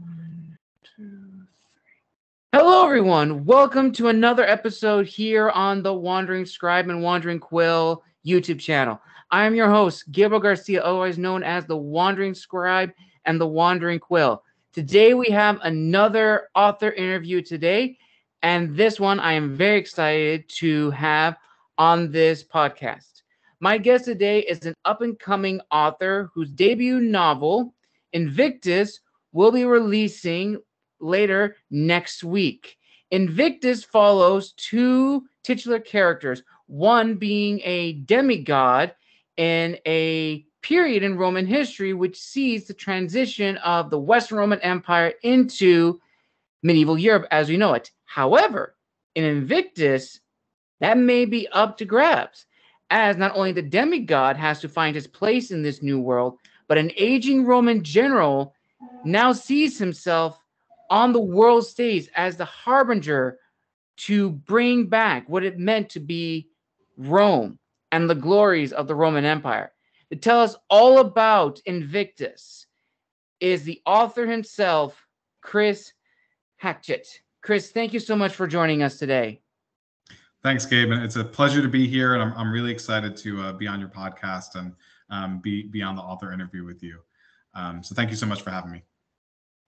One, two, three. Hello, everyone. Welcome to another episode here on the Wandering Scribe and Wandering Quill YouTube channel. I am your host, Gabriel Garcia, otherwise known as the Wandering Scribe and the Wandering Quill. Today, we have another author interview today, and this one I am very excited to have on this podcast. My guest today is an up and coming author whose debut novel, Invictus, will be releasing later next week. Invictus follows two titular characters, one being a demigod in a period in Roman history which sees the transition of the Western Roman Empire into medieval Europe as we know it. However, in Invictus, that may be up to grabs, as not only the demigod has to find his place in this new world, but an aging Roman general now sees himself on the world stage as the harbinger to bring back what it meant to be Rome and the glories of the Roman Empire. To tell us all about Invictus is the author himself, Chris Hackett. Chris, thank you so much for joining us today. Thanks, Gabe. And it's a pleasure to be here. And I'm, I'm really excited to uh, be on your podcast and um, be, be on the author interview with you. Um, so thank you so much for having me.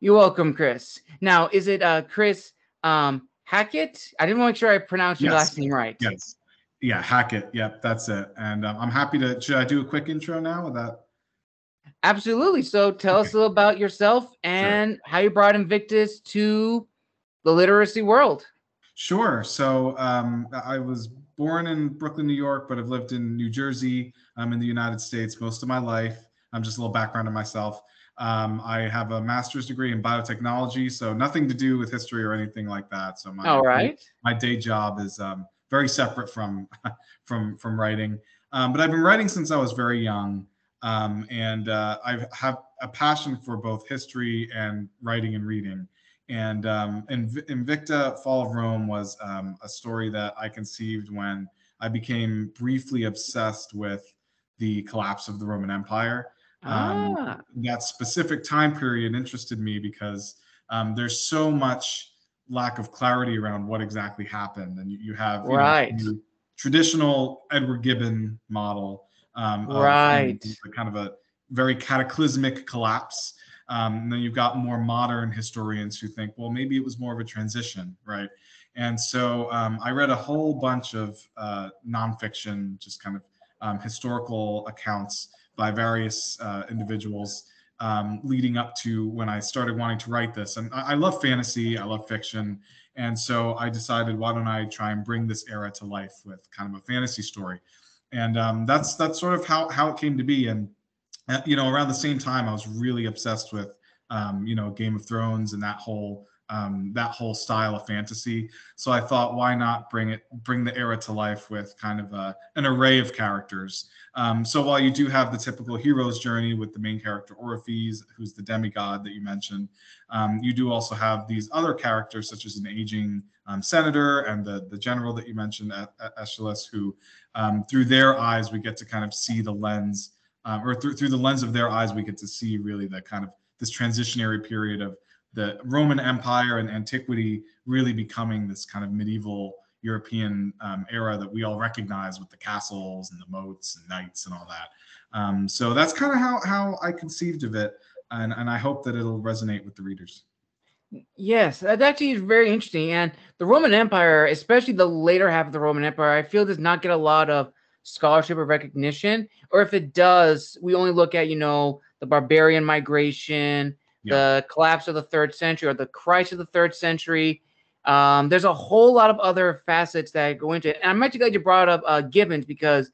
You're welcome, Chris. Now, is it uh, Chris um, Hackett? I didn't want to make sure I pronounced your yes. last name right. Yes. Yeah, Hackett. Yep, that's it. And um, I'm happy to. Should I do a quick intro now with that? Absolutely. So tell okay. us a little about yourself and sure. how you brought Invictus to the literacy world. Sure. So um, I was born in Brooklyn, New York, but I've lived in New Jersey, um, in the United States most of my life. I'm just a little background on myself. Um, I have a master's degree in biotechnology, so nothing to do with history or anything like that. So my all right, my, day job is um, very separate from from from writing. Um, but I've been writing since I was very young, um, and uh, I have a passion for both history and writing and reading. And um, Invicta Fall of Rome was um, a story that I conceived when I became briefly obsessed with the collapse of the Roman Empire. Um, ah. That specific time period interested me because um, there's so much lack of clarity around what exactly happened, and you, you have you right know, traditional Edward Gibbon model, um, right, of, kind of a very cataclysmic collapse. Um, and then you've got more modern historians who think, well, maybe it was more of a transition, right? And so um, I read a whole bunch of uh, nonfiction, just kind of um, historical accounts by various uh, individuals um, leading up to when I started wanting to write this. And I, I, love fantasy, I love fiction. And so I decided, why don't I try and bring this era to life with kind of a fantasy story? And um, that's that's sort of how how it came to be. And uh, you know, around the same time, I was really obsessed with um, you know Game of Thrones and that whole um, that whole style of fantasy. So I thought, why not bring it, bring the era to life with kind of a, an array of characters. Um, so while you do have the typical hero's journey with the main character Orpheus, who's the demigod that you mentioned, um, you do also have these other characters, such as an aging um, senator and the the general that you mentioned, Aeschylus, who um, through their eyes we get to kind of see the lens, uh, or through through the lens of their eyes we get to see really the kind of this transitionary period of the Roman Empire and antiquity really becoming this kind of medieval European um, era that we all recognize with the castles and the moats and knights and all that. Um, so that's kind of how how I conceived of it, and and I hope that it'll resonate with the readers. Yes, that actually is very interesting. And the Roman Empire, especially the later half of the Roman Empire, I feel does not get a lot of scholarship or recognition. Or if it does, we only look at, you know, the barbarian migration, yeah. the collapse of the third century or the crisis of the third century. Um, there's a whole lot of other facets that go into it. And I'm actually glad you brought up uh, Gibbons because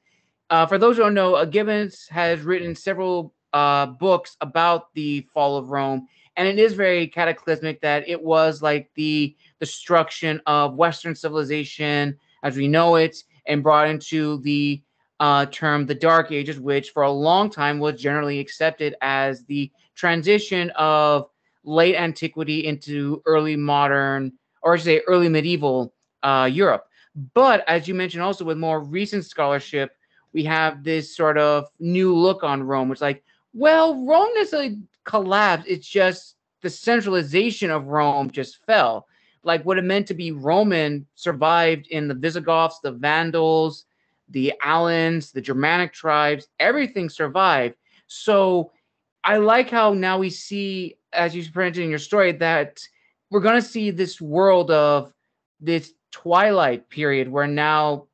uh, for those who don't know, uh, Gibbons has written several uh, books about the fall of Rome. And it is very cataclysmic that it was like the destruction of Western civilization as we know it and brought into the uh, term the Dark Ages, which for a long time was generally accepted as the transition of late antiquity into early modern, or I say early medieval uh, Europe. But as you mentioned, also with more recent scholarship, we have this sort of new look on Rome. It's like, well, Rome necessarily collapsed. It's just the centralization of Rome just fell. Like what it meant to be Roman survived in the Visigoths, the Vandals, the Alans, the Germanic tribes, everything survived. So I like how now we see, as you presented in your story, that we're going to see this world of this twilight period where now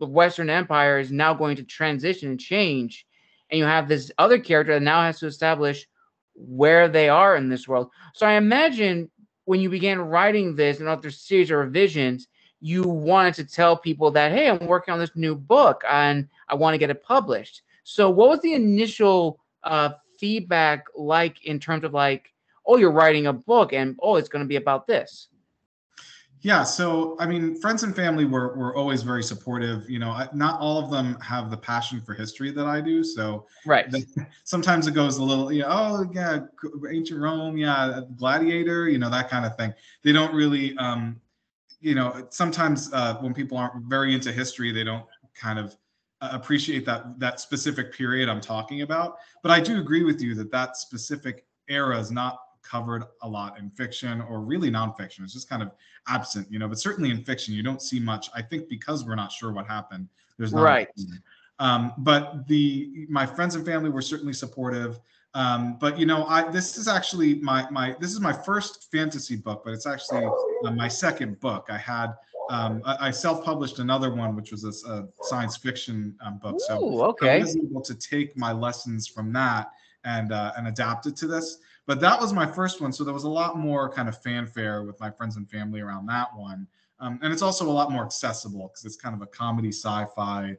the Western Empire is now going to transition and change. And you have this other character that now has to establish where they are in this world. So I imagine when you began writing this and other series of revisions, you wanted to tell people that, hey, I'm working on this new book and I want to get it published. So what was the initial uh, feedback like in terms of like, oh, you're writing a book and oh, it's going to be about this? Yeah, so I mean, friends and family were were always very supportive. You know, not all of them have the passion for history that I do. So right, sometimes it goes a little, you know, oh yeah, ancient Rome, yeah, gladiator, you know, that kind of thing. They don't really, um, you know, sometimes uh, when people aren't very into history, they don't kind of appreciate that that specific period I'm talking about. But I do agree with you that that specific era is not covered a lot in fiction or really nonfiction. It's just kind of absent, you know. But certainly in fiction, you don't see much. I think because we're not sure what happened. There's not right. Um, but the my friends and family were certainly supportive. Um, but you know, I this is actually my my this is my first fantasy book, but it's actually uh, my second book. I had um, I, I, self-published another one, which was a, a science fiction um, book. Ooh, so okay. I was able to take my lessons from that and uh, and adapt it to this. But that was my first one, so there was a lot more kind of fanfare with my friends and family around that one. Um, and it's also a lot more accessible because it's kind of a comedy sci-fi.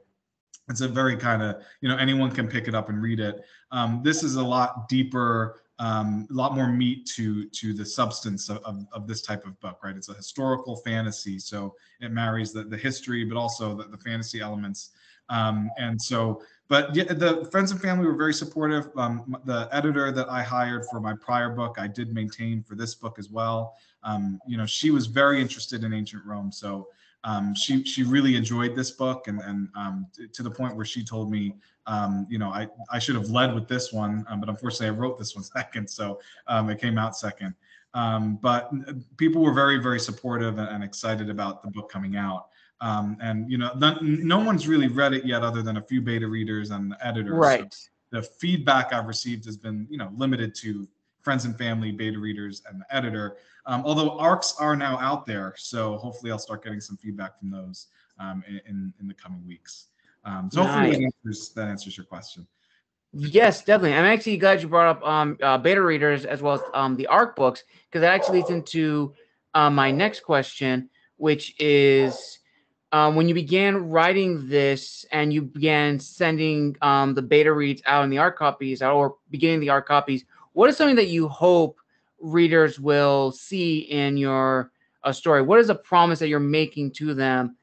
It's a very kind of you know anyone can pick it up and read it. Um, this is a lot deeper, um, a lot more meat to to the substance of, of, of, this type of book, right? It's a historical fantasy, so it marries the, the history, but also the, the fantasy elements. Um, and so but yeah, the friends and family were very supportive. Um, the editor that I hired for my prior book, I did maintain for this book as well. Um, you know, she was very interested in ancient Rome, so um, she she really enjoyed this book, and and um, to the point where she told me, um, you know, I I should have led with this one, um, but unfortunately I wrote this one second, so it came out second. but people were very very supportive and, and excited about the book coming out. Um, and you know, no, no, one's really read it yet, other than a few beta readers and the editors. Right. So the feedback I've received has been, you know, limited to friends and family, beta readers, and the editor. Um, although arcs are now out there, so hopefully I'll start getting some feedback from those um, in, in the coming weeks. Um, so nice. hopefully that answers, that answers your question. Yes, definitely. I'm actually glad you brought up um, uh, beta readers as well as um, the ARC books because that actually leads into uh, my next question, which is um, when you began writing this and you began sending um, the beta reads out and the ARC copies out or beginning the ARC copies, what is something that you hope readers will see in your uh, story? What is a promise that you're making to them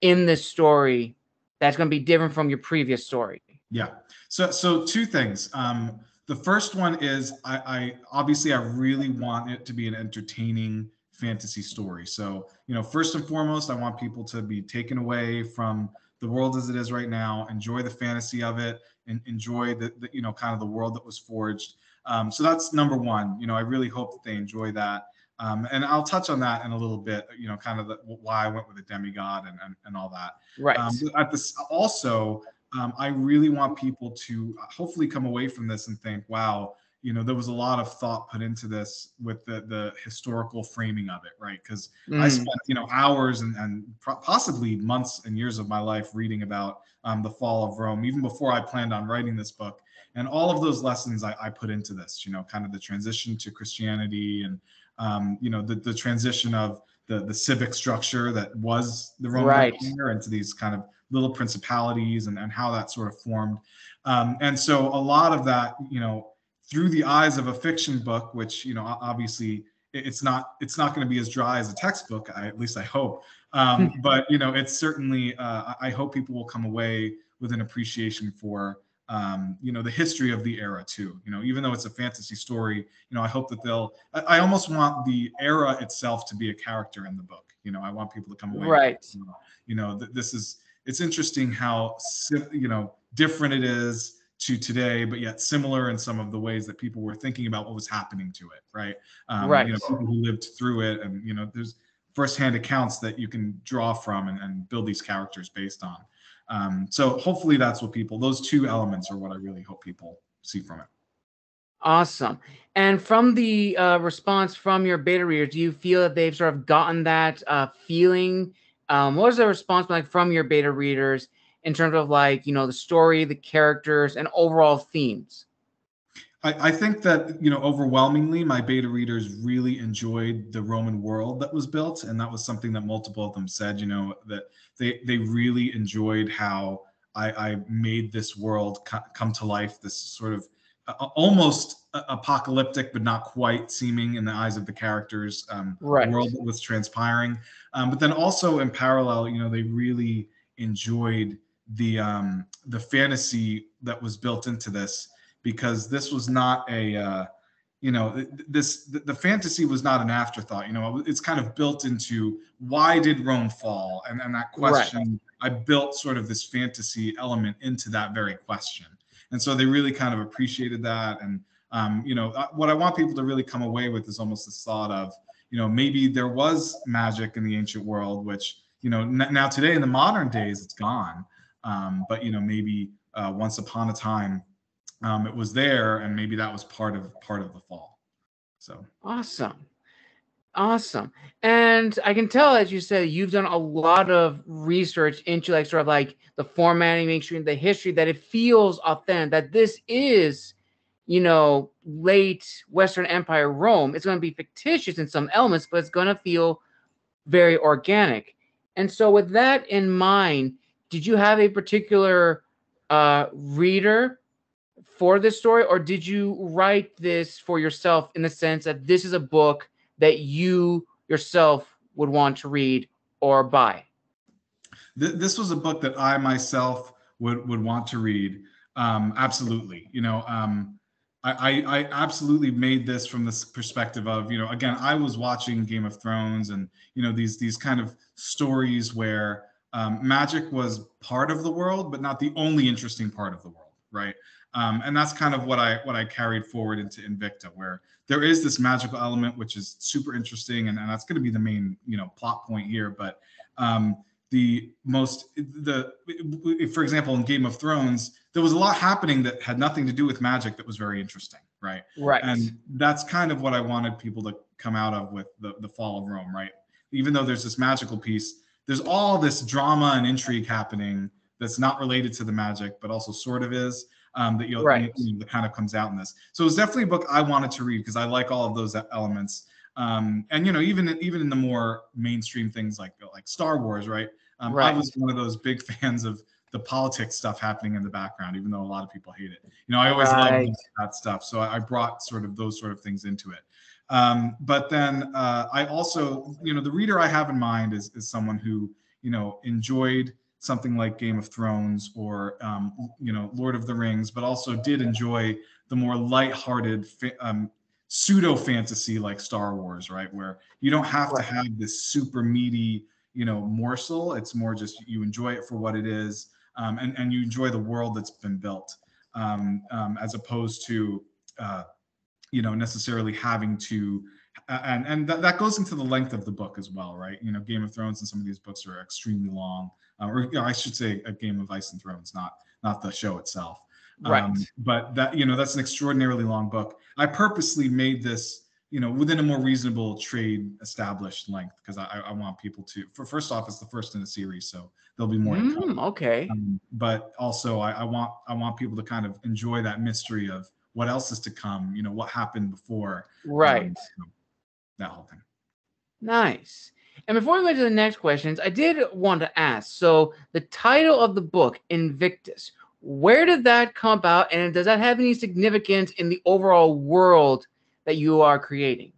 in this story that's going to be different from your previous story? Yeah. So, so two things. Um, the first one is I, I obviously I really want it to be an entertaining fantasy story. So, you know, first and foremost, I want people to be taken away from the world as it is right now, enjoy the fantasy of it, and enjoy the, the you know, kind of the world that was forged. Um, so that's number one. You know, I really hope that they enjoy that. Um, and I'll touch on that in a little bit, you know, kind of the, why I went with a demigod and, and, and all that. Right. Um, at this, also, um, I really want people to hopefully come away from this and think, wow, you know there was a lot of thought put into this with the the historical framing of it right because mm. i spent you know hours and, and possibly months and years of my life reading about um, the fall of rome even before i planned on writing this book and all of those lessons I, I put into this you know kind of the transition to christianity and um, you know the, the transition of the the civic structure that was the roman right. empire into these kind of little principalities and, and how that sort of formed um, and so a lot of that you know through the eyes of a fiction book, which you know obviously it's not it's not going to be as dry as a textbook. I, at least I hope. Um, but you know, it's certainly uh, I hope people will come away with an appreciation for um, you know the history of the era too. You know, even though it's a fantasy story, you know, I hope that they'll. I, I almost want the era itself to be a character in the book. You know, I want people to come away. Right. With, you know, you know th- this is it's interesting how you know different it is to today, but yet similar in some of the ways that people were thinking about what was happening to it, right? Um, Right. You know, people who lived through it, and you know, there's firsthand accounts that you can draw from and, and build these characters based on. Um, so hopefully that's what people, those two elements are what I really hope people see from it. Awesome. And from the uh, response from your beta readers, do you feel that they've sort of gotten that uh, feeling? Um, what was the response like from your beta readers in terms of like, you know, the story, the characters, and overall themes? I, I think that you know overwhelmingly my beta readers really enjoyed the Roman world that was built, and that was something that multiple of them said. You know that they they really enjoyed how I, I made this world co- come to life. This sort of uh, almost apocalyptic, but not quite seeming in the eyes of the characters um, Right. world that was transpiring. Um, but then also in parallel, you know, they really enjoyed the um, the fantasy that was built into this because this was not a uh, you know this the, the fantasy was not an afterthought you know it's kind of built into why did rome fall? And, and that Right. question i built sort of this fantasy element into that very question. And so they really kind of appreciated that. And um, you know uh, what i want people to really come away with is almost this thought of you know maybe there was magic in the ancient world which you know n- now today in the modern days it's gone. Um, but you know maybe uh, once upon a time um, it was there and maybe that was part of part of the fall so Awesome. Awesome. And I can tell, as you said, you've done a lot of research into like sort of like the formatting, making sure the history that it feels authentic, that this is, you know, late Western Empire Rome. It's going to be fictitious in some elements, but it's going to feel very organic. And so, with that in mind, did you have a particular uh, reader for this story, or did you write this for yourself in the sense that this is a book that you yourself would want to read or buy? This was a book that I myself would would want to read. Um, absolutely, you know, um, I, I absolutely made this from this perspective of you know, again, I was watching Game of Thrones and you know these these kind of stories where um, magic was part of the world, but not the only interesting part of the world, right? Um, and that's kind of what I what I carried forward into Invicta, where there is this magical element which is super interesting, and, and that's going to be the main you know plot point here. But um, the most the for example in game of thrones there was a lot happening that had nothing to do with magic that was very interesting right Right. and that's kind of what i wanted people to come out of with the, the fall of rome right even though there's this magical piece there's all this drama and intrigue happening that's not related to the magic but also sort of is um, that you'll Right. you know, that kind of comes out in this so it's definitely a book i wanted to read because i like all of those elements um, and you know even even in the more mainstream things like like star wars right um, I was one of those big fans of the politics stuff happening in the background, even though a lot of people hate it. You know, I always Right. loved that stuff, so I I brought sort of those sort of things into it. Um, but then uh, I also, you know, the reader I have in mind is is someone who you know enjoyed something like Game of Thrones or um, you know Lord of the Rings, but also did enjoy the more lighthearted um, pseudo fantasy like Star Wars, right? Where you don't have to have this super meaty you know morsel. It's more just you enjoy it for what it is um, and, and you enjoy the world that's been built um, um, as opposed to uh, you know necessarily having to and and that, that goes into the length of the book as well right? You know game of thrones and some of these books are extremely long uh, or you know, i should say a game of ice and thrones not not the show itself Right. um, but that you know that's an extraordinarily long book i purposely made this you know within a more reasonable trade established length because I, I want people to for first off it's the first in a series so there'll be more Mm, okay. um, but also I, I want I want people to kind of enjoy that mystery of what else is to come. You know what happened before. um, Right. so that whole thing. Nice. And before we go to the next questions, I did want to ask. So the title of the book, Invictus, where did that come about, and does that have any significance in the overall world that you are creating?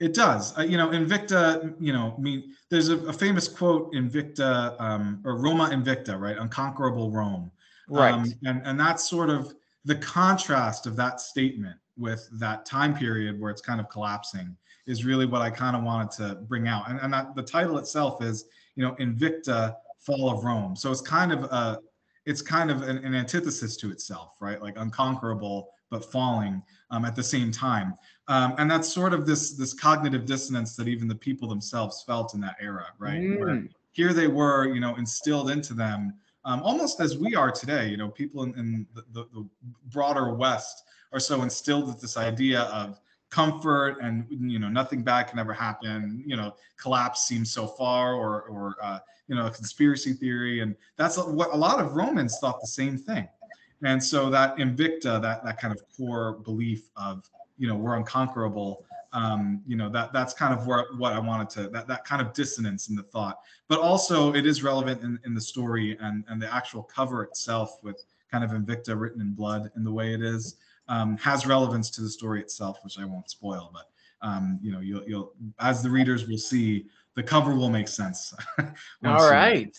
It does. Uh, you know, Invicta. You know, I mean, there's a, a famous quote, Invicta um, or Roma Invicta, right? Unconquerable Rome. Right. Um, and and that's sort of the contrast of that statement with that time period where it's kind of collapsing is really what I kind of wanted to bring out. And, and that, the title itself is, you know, Invicta, Fall of Rome. So it's kind of a, it's kind of an, an antithesis to itself, right? Like unconquerable but falling um, at the same time. Um, and that's sort of this this cognitive dissonance that even the people themselves felt in that era, right? Mm. here they were, you know, instilled into them um, almost as we are today. You know, people in, in the, the, the, broader West are so instilled with this idea of comfort and you know nothing bad can ever happen. You know, collapse seems so far, or or uh, you know, a conspiracy theory, and that's what a lot of Romans thought the same thing. And so that Invicta, that that kind of core belief of you know we're unconquerable um, you know that that's kind of where what I wanted to that that kind of dissonance in the thought, but also it is relevant in, in the story and and the actual cover itself with kind of Invicta written in blood in the way it is um, has relevance to the story itself, which I won't spoil. But um, you know you'll you'll as the readers will see, the cover will make sense. All right,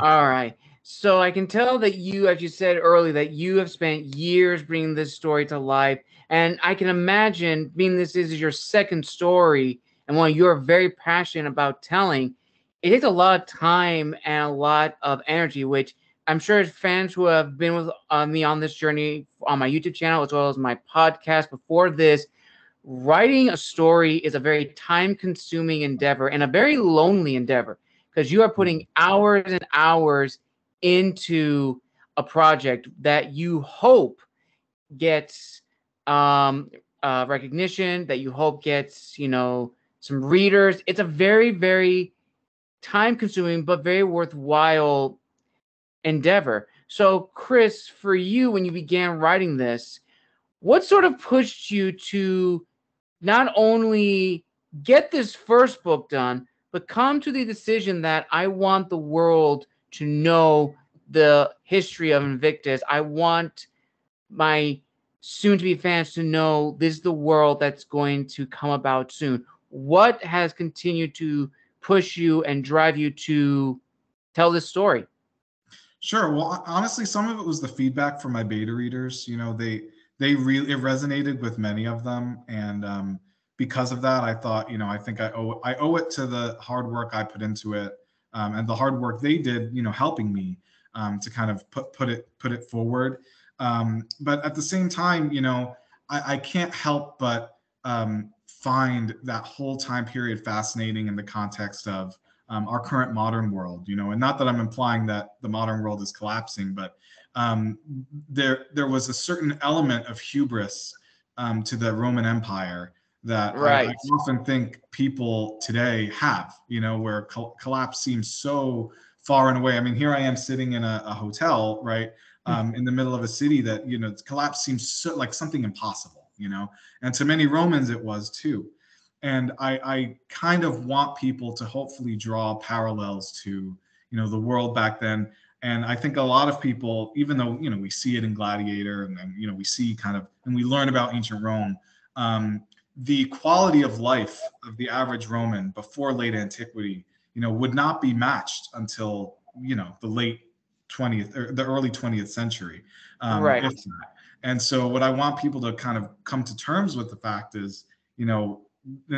all right. So I can tell that you, as you said earlier, that you have spent years bringing this story to life and I can imagine, being this is your second story and one you're very passionate about telling, it takes a lot of time and a lot of energy, which I'm sure fans who have been with uh, me on this journey on my YouTube channel as well as my podcast before this, writing a story is a very time consuming endeavor and a very lonely endeavor because you are putting hours and hours into a project that you hope gets um, uh, recognition that you hope gets, you know, some readers. It's a very, very time consuming, but very worthwhile endeavor. So, Chris, for you, when you began writing this, what sort of pushed you to not only get this first book done, but come to the decision that I want the world to know the history of Invictus? I want my soon to be fans to know this is the world that's going to come about soon. What has continued to push you and drive you to tell this story? Sure. Well, honestly, some of it was the feedback from my beta readers. You know, they they really it resonated with many of them, and um, because of that, I thought, you know, I think I owe I owe it to the hard work I put into it, um, and the hard work they did, you know, helping me um, to kind of put put it put it forward. Um, but at the same time, you know, I, I can't help but um, find that whole time period fascinating in the context of um, our current modern world. You know, and not that I'm implying that the modern world is collapsing, but um, there there was a certain element of hubris um, to the Roman Empire that right. I, I, often think people today have. You know, where col- collapse seems so far and away. I mean, here I am sitting in a, a hotel, right? Hmm. um, in the middle of a city that you know collapse seems so, like something impossible you know and to many romans it was too and I, I kind of want people to hopefully draw parallels to you know the world back then and i think a lot of people even though you know we see it in gladiator and then you know we see kind of and we learn about ancient rome um, the quality of life of the average roman before late antiquity you know would not be matched until you know the late 20th or the early 20th century. Um, right. And so what I want people to kind of come to terms with the fact is, you know,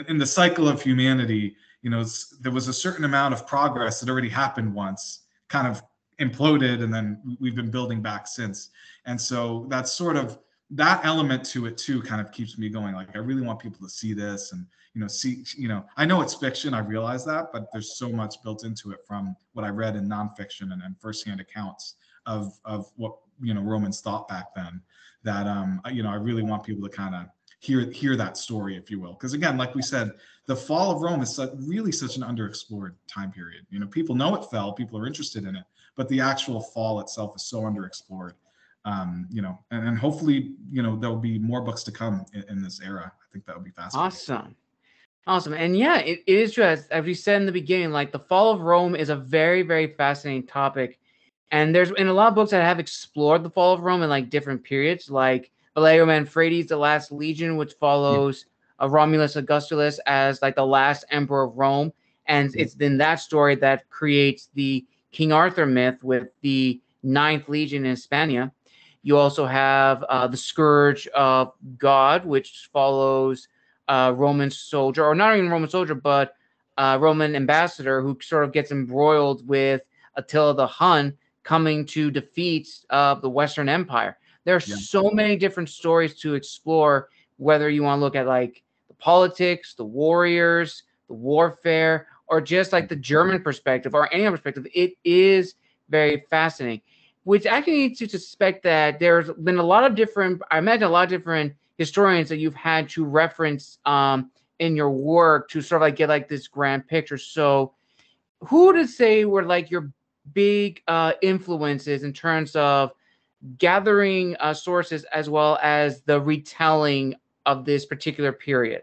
in the cycle of humanity, you know, there was a certain amount of progress that already happened once, kind of imploded, and then we've been building back since. And so that's sort of that element to it too kind of keeps me going. Like I really want people to see this and you know see you know i know it's fiction i realize that but there's so much built into it from what i read in nonfiction and, and firsthand accounts of of what you know romans thought back then that um you know i really want people to kind of hear hear that story if you will because again like we said the fall of rome is such, really such an underexplored time period you know people know it fell people are interested in it but the actual fall itself is so underexplored um, you know, and, and, hopefully, you know, there'll be more books to come in, in, this era. I think that would be fascinating. Awesome. Awesome. And yeah, it, it is true. As, as we said in the beginning, like the fall of Rome is a very, very fascinating topic. And there's in a lot of books that have explored the fall of Rome in like different periods, like Valerio Manfredi's The Last Legion, which follows yeah. Romulus Augustulus as like the last emperor of Rome. And yeah. it's in that story that creates the King Arthur myth with the Ninth Legion in Hispania. You also have uh, the Scourge of God, which follows uh, Roman soldier, or not even Roman soldier, but uh, Roman ambassador who sort of gets embroiled with Attila the Hun coming to defeat uh, the Western Empire. There are Yeah. so many different stories to explore, whether you want to look at like the politics, the warriors, the warfare, or just like the German perspective or any other perspective. It is very fascinating, which actually needs to suspect that there's been a lot of different, I imagine a lot of different historians that you've had to reference um, in your work to sort of like get like this grand picture. So, who would say were like your big uh, influences in terms of gathering uh, sources as well as the retelling of this particular period?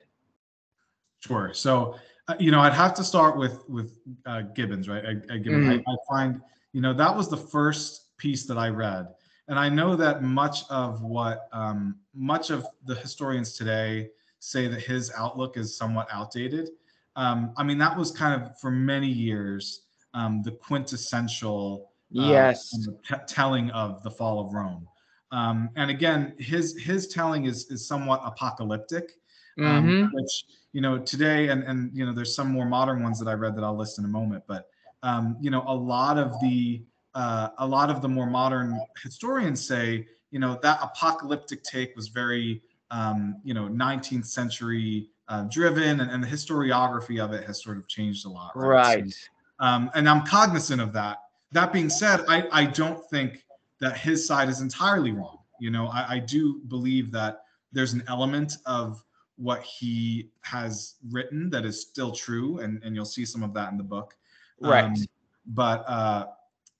Sure. So, uh, you know, I'd have to start with with uh, Gibbons, right? I, I, Gibbons. Mhm. I, I find, you know, that was the first piece that I read, and I know that much of what um, much of the historians today say that his outlook is somewhat outdated. Um, I mean, that was kind of for many years um, the quintessential Yes. kind of te- telling of the fall of Rome. Um, and again, his his telling is is somewhat apocalyptic um, Mhm. which you know today and and you know there's some more modern ones that I read that I'll list in a moment, but um, you know a lot of the uh, a lot of the more modern historians say you know that apocalyptic take was very um, you know 19th century uh, driven and, and the historiography of it has sort of changed a lot. Right. So, um, and I'm cognizant of that. That being said, I, I don't think that his side is entirely wrong. You know, I, I do believe that there's an element of what he has written that is still true, and, and you'll see some of that in the book. Right. Um, but uh,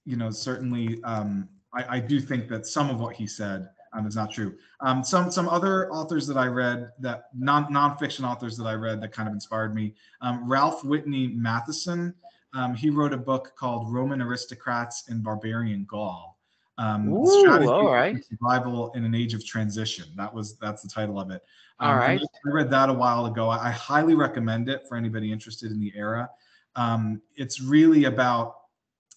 you know, certainly, um, I, I do think that some of what he said um, is not true. Um, some some other authors that I read that non nonfiction authors that I read that kind of inspired me. Um, Ralph Whitney Mathisen. Um, he wrote a book called Roman Aristocrats in Barbarian Gaul. Um, Ooh, Strategy all right. Survival in an Age of Transition. That was that's the title of it. All Um, right. I read that a while ago. I, I highly recommend it for anybody interested in the era. Um, it's really about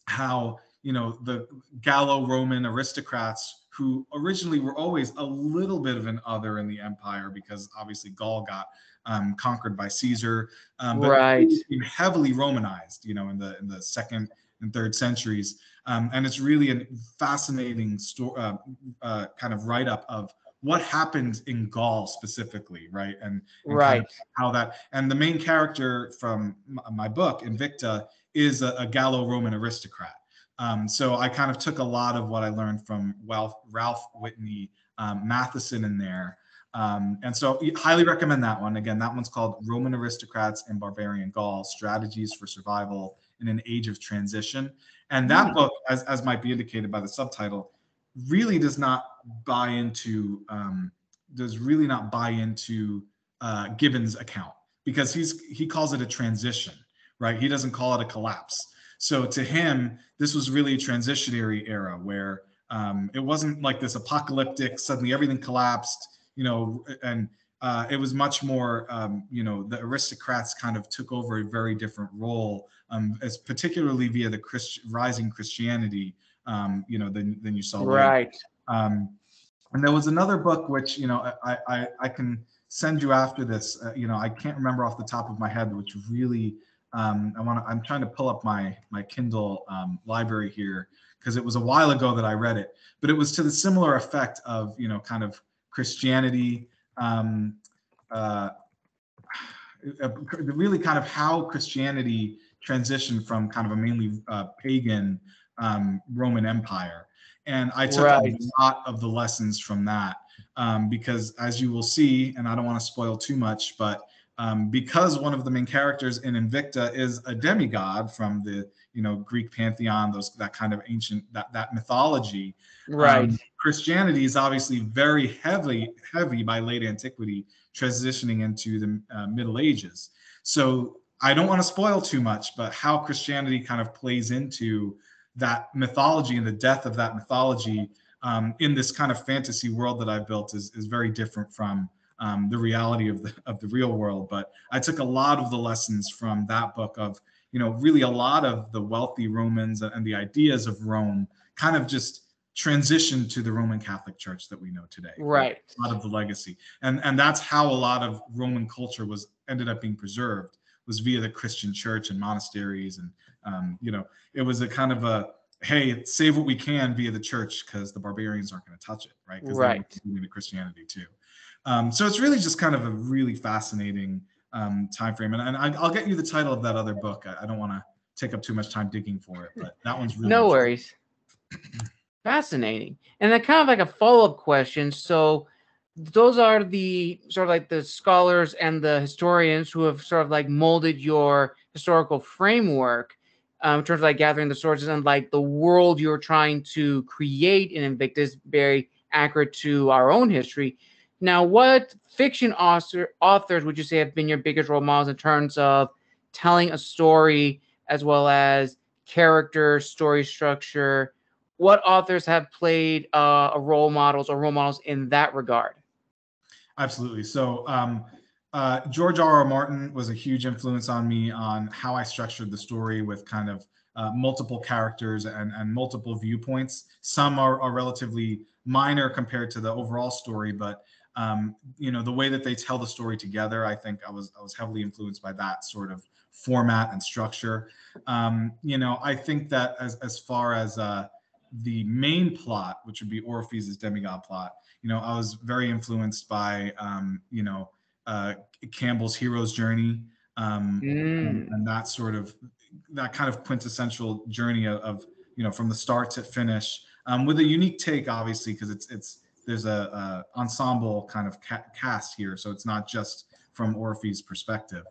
how you know the Gallo-Roman aristocrats who originally were always a little bit of an other in the empire because obviously Gaul got um, conquered by Caesar, um, but Right. heavily Romanized. You know, in the in the second and third centuries, um, and it's really a fascinating story, uh, uh, kind of write up of what happened in Gaul specifically, right? And, and kind Right. of how that and the main character from my book Invicta is a, a Gallo-Roman aristocrat. Um, so I kind of took a lot of what I learned from Ralph, Ralph Whitney um, Mathisen in there. Um, and so highly recommend that one. Again, that one's called Roman Aristocrats and Barbarian Gaul, Strategies for Survival in an Age of Transition. And that Hmm. book, as, as might be indicated by the subtitle, really does not buy into, um, does really not buy into uh, Gibbons' account because he's he calls it a transition, right? He doesn't call it a collapse. So to him, this was really a transitionary era where um, it wasn't like this apocalyptic, suddenly everything collapsed, you know, and uh, it was much more, um, you know, the aristocrats kind of took over a very different role, um, as particularly via the Christ- rising Christianity, um, you know, than, than you saw. Right. Um, and there was another book which you know I I, I can send you after this. Uh, you know I can't remember off the top of my head, which really um, I want to. I'm trying to pull up my my Kindle um, library here because it was a while ago that I read it, but it was to the similar effect of you know kind of Christianity. Um, uh, uh, really kind of how Christianity transitioned from kind of a mainly uh, pagan um, Roman Empire. And I took Right. a lot of the lessons from that um, because, as you will see, and I don't want to spoil too much, but um, because one of the main characters in Invicta is a demigod from the you know Greek pantheon, those that kind of ancient that that mythology. Right. um, Christianity is obviously very heavily heavy by late antiquity, transitioning into the uh, Middle Ages. So I don't want to spoil too much, but how Christianity kind of plays into that mythology and the death of that mythology um, in this kind of fantasy world that I've built is, is very different from um, the reality of the of the real world. But I took a lot of the lessons from that book of you know really a lot of the wealthy Romans and the ideas of Rome kind of just transitioned to the Roman Catholic Church that we know today. Right. A lot of the legacy, and and that's how a lot of Roman culture was ended up being preserved was via the Christian Church and monasteries, and um, you know it was a kind of a hey, save what we can via the church because the barbarians aren't going to touch it, right? Because right. they're into Christianity too. Um, so it's really just kind of a really fascinating um, time frame. And, and I, will get you the title of that other book. I, I don't want to take up too much time digging for it, but that one's really no worries. Fascinating. And then kind of like a follow-up question. So those are the sort of like the scholars and the historians who have sort of like molded your historical framework um, in terms of like gathering the sources and like the world you're trying to create in Invictus, very accurate to our own history. Now, what fiction author, authors would you say have been your biggest role models in terms of telling a story as well as character, story structure? What authors have played uh, a role models or role models in that regard? Absolutely. So, um, uh, George R. R. Martin was a huge influence on me on how I structured the story with kind of uh, multiple characters and, and multiple viewpoints. Some are, are relatively minor compared to the overall story, but um, you know the way that they tell the story together, I think I was I was heavily influenced by that sort of format and structure. Um, you know, I think that as as far as uh, the main plot, which would be Orpheus' demigod plot, you know, I was very influenced by um, you know uh, Campbell's hero's journey um, mm. and, and, that sort of that kind of quintessential journey of, of you know from the start to finish um, with a unique take, obviously, because it's it's there's a, a ensemble kind of ca- cast here, so it's not just from Orpheus' perspective.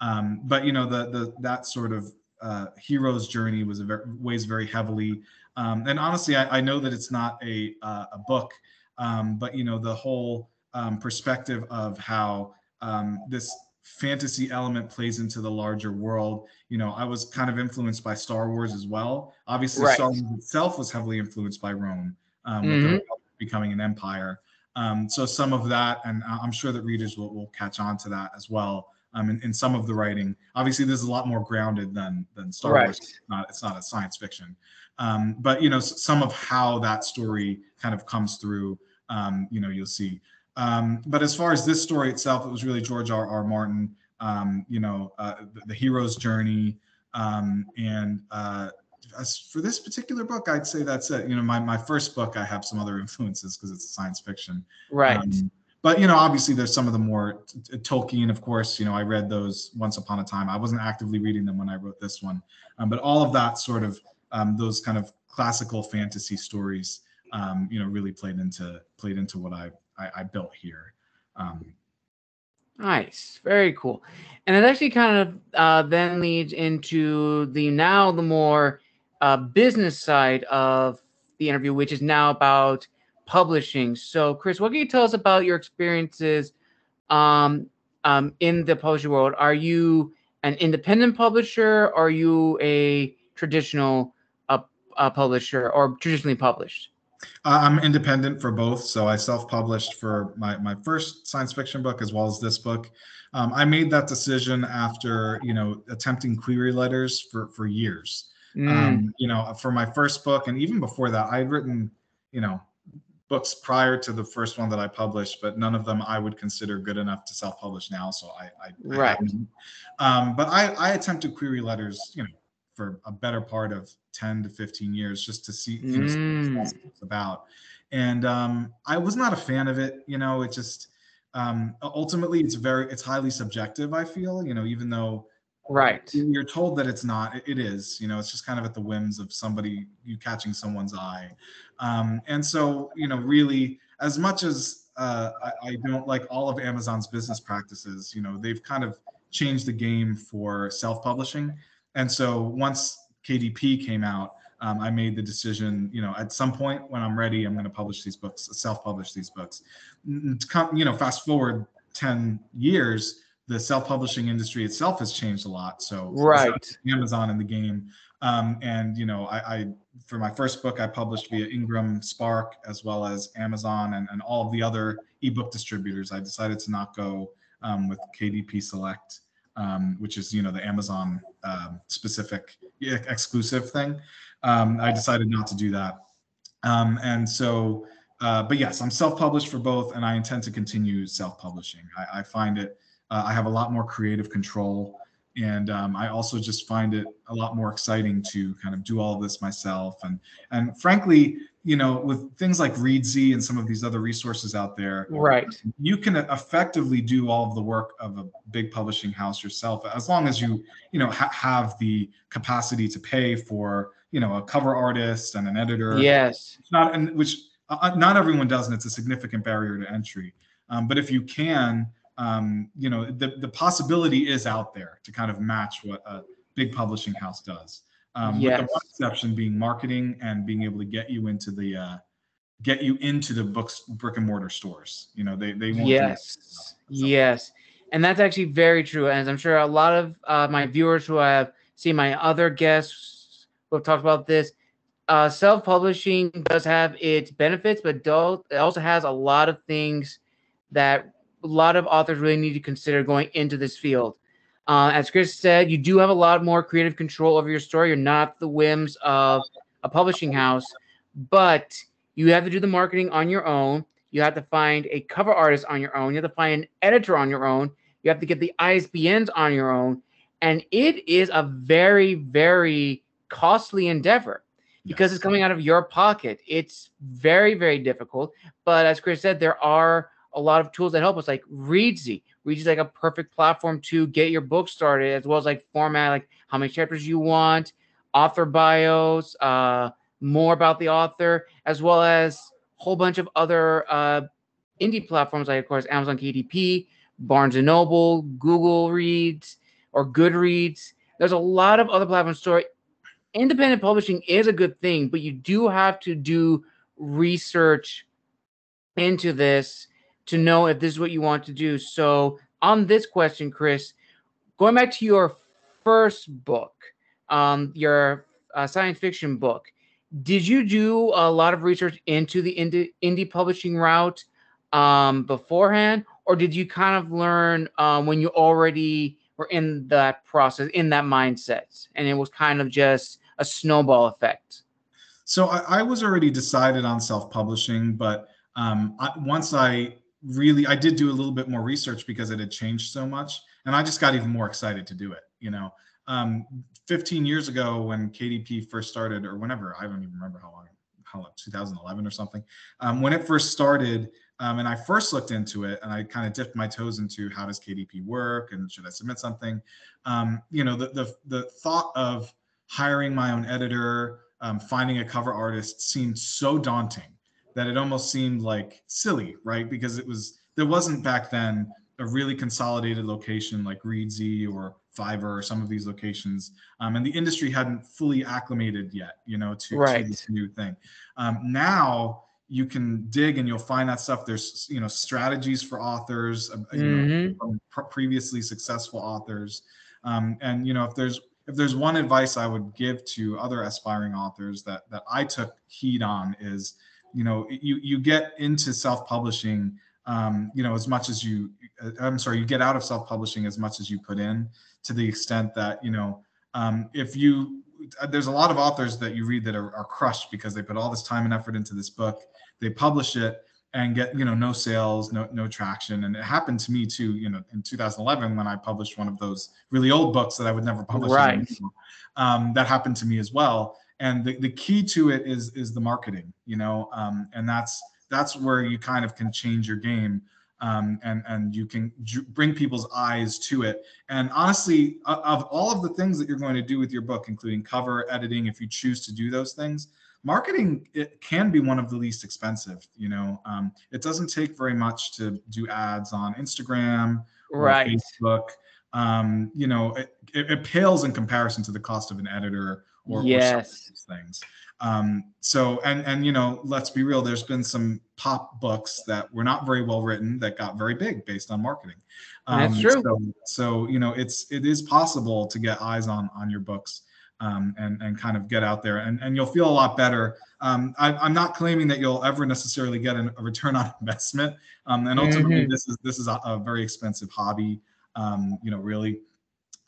Um, but you know the the that sort of uh, hero's journey was a very, weighs very heavily. Um, and honestly, I, I, know that it's not a uh, a book, um, but you know the whole um, perspective of how um, this fantasy element plays into the larger world. You know, I was kind of influenced by Star Wars as well. Obviously, right. Star Wars itself was heavily influenced by Rome, um, mm-hmm. Becoming an empire. Um, so some of that, and I'm sure that readers will, will catch on to that as well. Um, in, in some of the writing, obviously, this is a lot more grounded than than Star right. Wars. It's not, it's not a science fiction, um, but you know, some of how that story kind of comes through. Um, you know, you'll see. Um, but as far as this story itself, it was really George R. R. Martin. Um, you know, uh, the, the, hero's journey, um, and uh, as for this particular book, I'd say that's it. You know, my my first book, I have some other influences because it's science fiction. Right. Um, but you know, obviously, there's some of the more Tolkien, of course. You know, I read those once upon a time. I wasn't actively reading them when I wrote this one, um, but all of that sort of um, those kind of classical fantasy stories, you know, really played into played into what I I, I built here. Um, nice, very cool. And it actually kind of uh, then leads into the now the more uh, business side of the interview, which is now about publishing. So, Chris, what can you tell us about your experiences um, um, in the publishing world? Are you an independent publisher? Or are you a traditional uh, uh, publisher or traditionally published? I'm independent for both. So I self-published for my, my first science fiction book as well as this book. Um, I made that decision after, you know, attempting query letters for, for years. Mm. Um, you know, for my first book and even before that, I had written, you know, books prior to the first one that I published, but none of them I would consider good enough to self-publish now. So I, I, right. I um, but I, I attempted query letters, you know, for a better part of 10 to 15 years just to see you know, mm. about. And um, I was not a fan of it. You know, it just um, ultimately it's very it's highly subjective. I feel you know even though right. You're told that it's not it is you know it's just kind of at the whims of somebody you catching someone's eye. Um, and so you know really as much as uh, I, I, don't like all of amazon's business practices you know they've kind of changed the game for self-publishing. And so once KDP came out, um, I made the decision, you know, at some point when I'm ready, I'm going to publish these books, self-publish these books. Come, you know, fast forward 10 years, the self-publishing industry itself has changed a lot. So right, Amazon in the game. Um, and you know, I, I, for my first book, I published via Ingram Spark as well as Amazon and, and all of the other ebook distributors. I decided to not go um, with KDP Select um, which is you know the Amazon um, specific exclusive thing. Um, I decided not to do that, um, and so. Uh, but yes, I'm self-published for both, and I intend to continue self-publishing. I, I find it. Uh, I have a lot more creative control and um, I also just find it a lot more exciting to kind of do all of this myself. And and frankly, you know, with things like Reedsy and some of these other resources out there, right, you can effectively do all of the work of a big publishing house yourself, as long as you you know ha- have the capacity to pay for you know a cover artist and an editor. Yes, it's not and which uh, uh, not everyone does, and it's a significant barrier to entry. Um, but if you can, um, you know, the, the possibility is out there to kind of match what a big publishing house does. Um, yes. With the one exception being marketing and being able to get you into the uh, get you into the books brick and mortar stores. You know, they they won't. Yes, yes, and that's actually very true. As I'm sure a lot of uh, my viewers who have seen my other guests who have talked about this, uh, self-publishing does have its benefits, but it also has a lot of things that a lot of authors really need to consider going into this field. Uh, as Chris said, you do have a lot more creative control over your story. You're not the whims of a publishing house, but you have to do the marketing on your own. You have to find a cover artist on your own. You have to find an editor on your own. You have to get the ISBNs on your own. And it is a very, very costly endeavor because yes. it's coming out of your pocket. It's very, very difficult. But as Chris said, there are a lot of tools that help us, like. Reedsy is like a perfect platform to get your book started, as well as like format, like how many chapters you want, author bios, uh, more about the author, as well as a whole bunch of other uh, indie platforms, like of course Amazon KDP, Barnes and Noble, Google Reads, or Goodreads. There's a lot of other platforms. So independent publishing is a good thing, but you do have to do research into this to know if this is what you want to do. So, on this question, Chris, going back to your first book, um, your uh, science fiction book, did you do a lot of research into the indie, indie publishing route um, beforehand, or did you kind of learn um, when you already were in that process, in that mindset, and it was kind of just a snowball effect? So I, I was already decided on self-publishing, but um, I, once I really i did do a little bit more research because it had changed so much and i just got even more excited to do it you know? Um, 15 years ago when kdp first started or whenever i don't even remember how long how long 2011 or something um, when it first started um, and i first looked into it and i kind of dipped my toes into how does kdp work and should i submit something? Um, you know the, the the thought of hiring my own editor um, finding a cover artist seemed so daunting that it almost seemed like silly, right? Because it was there wasn't back then a really consolidated location like Reedsy or Fiverr or some of these locations, um, and the industry hadn't fully acclimated yet, you know, to, right. to this new thing. Um, now you can dig and you'll find that stuff. There's you know strategies for authors, uh, you mm-hmm. know, pr- previously successful authors, um, and you know if there's if there's one advice I would give to other aspiring authors that that I took heed on is you know you you get into self-publishing um, you know as much as you uh, i'm sorry you get out of self-publishing as much as you put in to the extent that you know um, if you uh, there's a lot of authors that you read that are, are crushed because they put all this time and effort into this book they publish it and get you know no sales no no traction and it happened to me too you know in 2011 when i published one of those really old books that i would never publish right. um, that happened to me as well and the, the key to it is is the marketing you know um, and that's that's where you kind of can change your game um, and and you can bring people's eyes to it and honestly of all of the things that you're going to do with your book including cover editing if you choose to do those things marketing it can be one of the least expensive you know um, it doesn't take very much to do ads on instagram or right. facebook um, you know it, it, it pales in comparison to the cost of an editor or, yes. or things. Um, so and and you know, let's be real. There's been some pop books that were not very well written that got very big based on marketing. Um, That's true. So, so you know, it's it is possible to get eyes on on your books. Um, and and kind of get out there and, and you'll feel a lot better. Um, I, am not claiming that you'll ever necessarily get an, a return on investment, um, and ultimately mm-hmm. this is this is a, a very expensive hobby. Um, you know, really,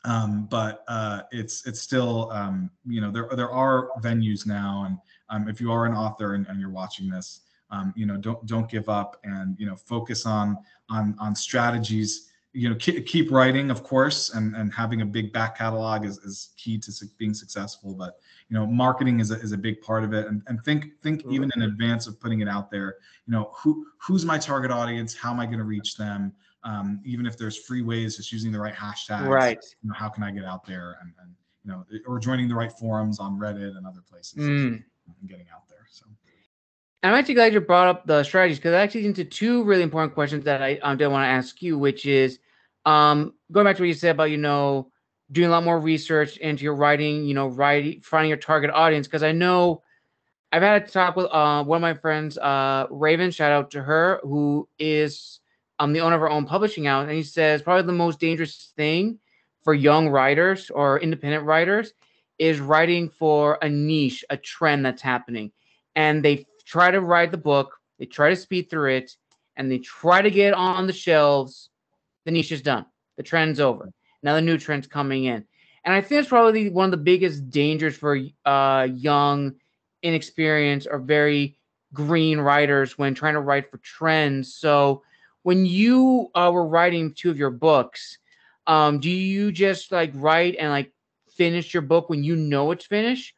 um, but uh, it's it's still um, you know there there are venues now, and um, if you are an author and, and you're watching this, um, you know don't don't give up and you know focus on on on strategies. You know keep, keep writing of course and and having a big back catalog is, is key to su- being successful but you know marketing is a, is a big part of it. And, and think think even in advance of putting it out there you know who who's my target audience? How am i going to reach them um, even if there's free ways just using the right hashtags Right. you know how can i get out there and, and you know or joining the right forums on reddit and other places Mm. and getting out there so I'm actually glad you brought up the strategies because that actually into two really important questions that I um, did want to ask you, which is um, going back to what you said about you know doing a lot more research into your writing, you know, writing finding your target audience. Because I know I've had a talk with uh, one of my friends, uh, Raven. Shout out to her, who is um, the owner of our own publishing house, and he says probably the most dangerous thing for young writers or independent writers is writing for a niche, a trend that's happening, and they try to write the book, they try to speed through it, and they try to get on the shelves. The niche is done. The trend's over. Now the new trend's coming in. And I think it's probably one of the biggest dangers for uh, young, inexperienced, or very green writers when trying to write for trends. So when you uh, were writing two of your books, um, do you just like write and like finish your book when you know it's finished?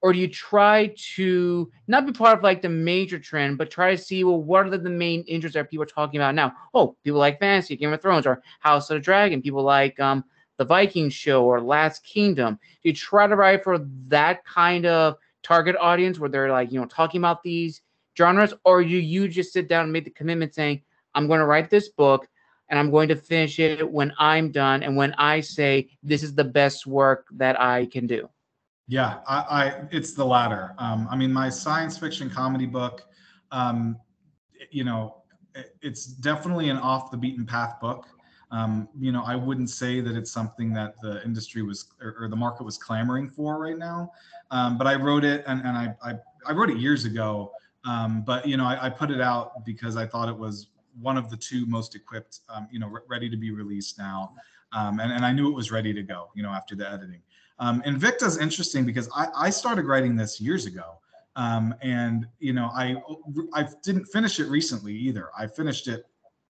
or do you try to not be part of like the major trend, but try to see well what are the, the main interests that people are talking about now? Oh, people like fantasy, Game of Thrones, or House of the Dragon. People like um, the Viking show or Last Kingdom. Do you try to write for that kind of target audience where they're like you know talking about these genres, or do you just sit down and make the commitment saying I'm going to write this book and I'm going to finish it when I'm done and when I say this is the best work that I can do? Yeah, I, I it's the latter. Um, I mean, my science fiction comedy book, um, you know, it- it's definitely an off the beaten path book. Um, you know, I wouldn't say that it's something that the industry was or, or the market was clamoring for right now. Um, but I wrote it and, and I, I I wrote it years ago. Um, but you know, I, I put it out because I thought it was one of the two most equipped, um, you know, re- ready to be released now. Um, and, and I knew it was ready to go, you know, after the editing. Um, Invicta is interesting because I, I started writing this years ago. Um, and, you know, I, I didn't finish it recently either. I finished it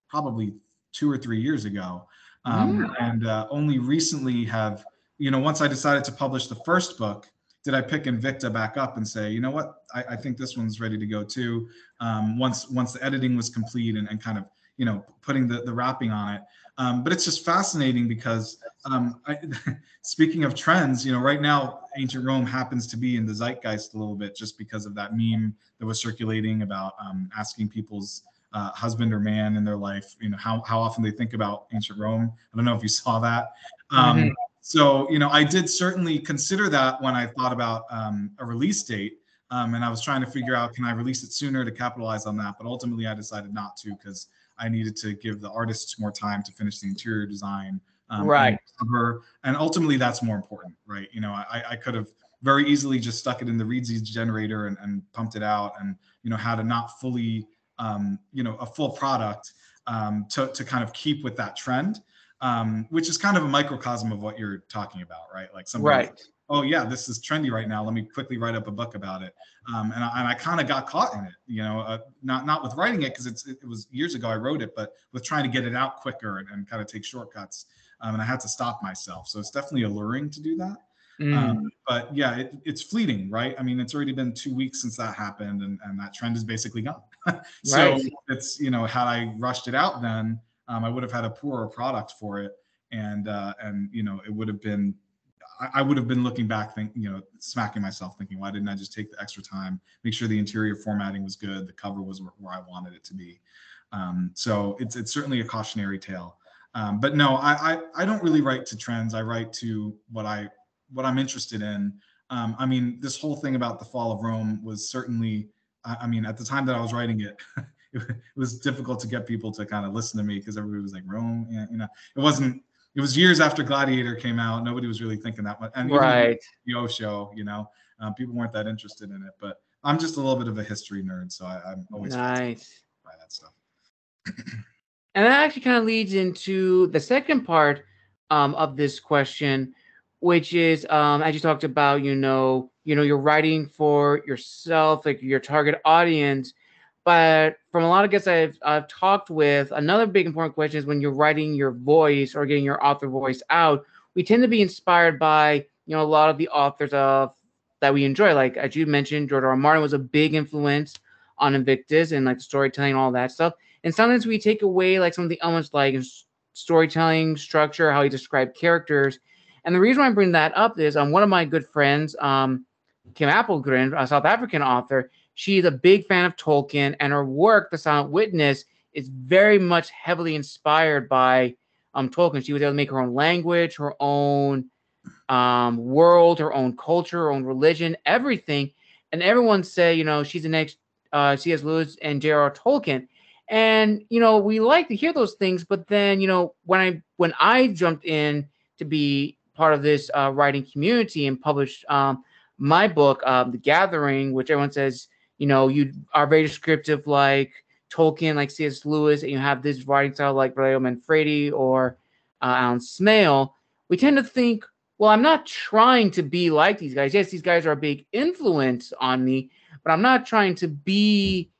probably two or three years ago. Um, And uh, only recently have, you know, once I decided to publish the first book, did I pick Invicta back up and say, you know what, I, I think this one's ready to go too. Um, once once the editing was complete and, and kind of, you know, putting the, the wrapping on it. Um, but it's just fascinating because um, I, speaking of trends, you know, right now ancient Rome happens to be in the zeitgeist a little bit just because of that meme that was circulating about um, asking people's uh, husband or man in their life, you know, how how often they think about ancient Rome. I don't know if you saw that. Um, Mhm. So, you know, I did certainly consider that when I thought about um, a release date. Um, and I was trying to figure out can I release it sooner to capitalize on that, but ultimately I decided not to because I needed to give the artists more time to finish the interior design. um, and Right. cover. And ultimately, that's more important, right? You know, I, I could have very easily just stuck it in the Reedsy generator and, and pumped it out, and you know, had a not fully, um, you know, a full product um, to to kind of keep with that trend, um, which is kind of a microcosm of what you're talking about, right? Like somebody Right. oh yeah, this is trendy right now. Let me quickly write up a book about it. Um, and I, and I kind of got caught in it, you know, uh, not not with writing it because it's it, was years ago I wrote it, but with trying to get it out quicker and, and kind of take shortcuts. Um, and I had to stop myself. So it's definitely alluring to do that. Mm. Um, but yeah, it, it's fleeting, right? I mean, it's already been two weeks since that happened, and, and that trend is basically gone. so Right. it's you know, had I rushed it out, then um, I would have had a poorer product for it, and uh, and you know, it would have been I, I would have been looking back, think, you know, smacking myself, thinking, why didn't I just take the extra time, make sure the interior formatting was good, the cover was where, where I wanted it to be. Um, so it's it's certainly a cautionary tale. Um, but no, I, I I don't really write to trends. I write to what I what I'm interested in. Um, I mean, this whole thing about the fall of Rome was certainly. I, I mean, at the time that I was writing it. It was difficult to get people to kind of listen to me because everybody was like Rome, yeah, you know. It wasn't it was years after Gladiator came out. Nobody was really thinking that much. And Right. the HBO show, you know, um, people weren't that interested in it. But I'm just a little bit of a history nerd, so I, I'm always Nice. by that stuff. And that actually kind of leads into the second part um, of this question, which is um, as you talked about, you know, you know, you're writing for yourself, like your target audience, But from a lot of guests I've, I've talked with, another big important question is when you're writing your voice or getting your author voice out, we tend to be inspired by you know a lot of the authors of that we enjoy. Like as you mentioned, George R. R. Martin was a big influence on Invictus and like storytelling all that stuff. And sometimes we take away like some of the elements like storytelling structure, how he described characters. And the reason why I bring that up is um, one of my good friends, um, Kim Appelgren, a South African author, she's a big fan of Tolkien, and her work, The Silent Witness, is very much heavily inspired by um, Tolkien. She was able to make her own language, her own um, world, her own culture, her own religion, everything. And everyone say, you know, she's the next uh, C.S. Lewis and J.R.R. Tolkien. And you know, we like to hear those things, but then you know, when I when I jumped in to be part of this uh, writing community and published um, my book, um, The Gathering, which everyone says, you know, you are very descriptive like Tolkien, like C.S. Lewis, and you have this writing style like Valerio Manfredi or uh, Alan Smale, we tend to think, well, I'm not trying to be like these guys. Yes, these guys are a big influence on me, but I'm not trying to be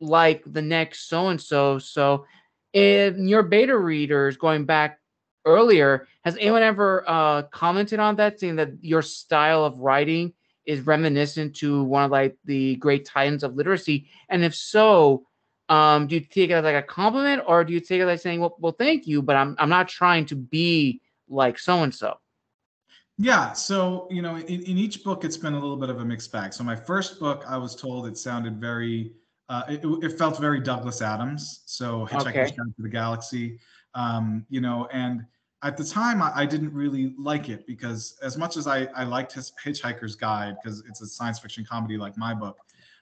like the next so and so. So, in your beta readers going back earlier, has anyone ever uh, commented on that, saying that your style of writing is reminiscent to one of like the great titans of literacy? And if so, um, do you take it as like a compliment, or do you take it as saying, "Well, well, thank you, but I'm I'm not trying to be like so and so." Yeah, so you know, in, in each book, it's been a little bit of a mixed bag. So my first book, I was told it sounded very, uh, it, it felt very Douglas Adams. So Hitchhiker's okay. Guide to the Galaxy, um, you know, and at the time I, I, didn't really like it because as much as I, I liked his Hitchhiker's Guide because it's a science fiction comedy like my book,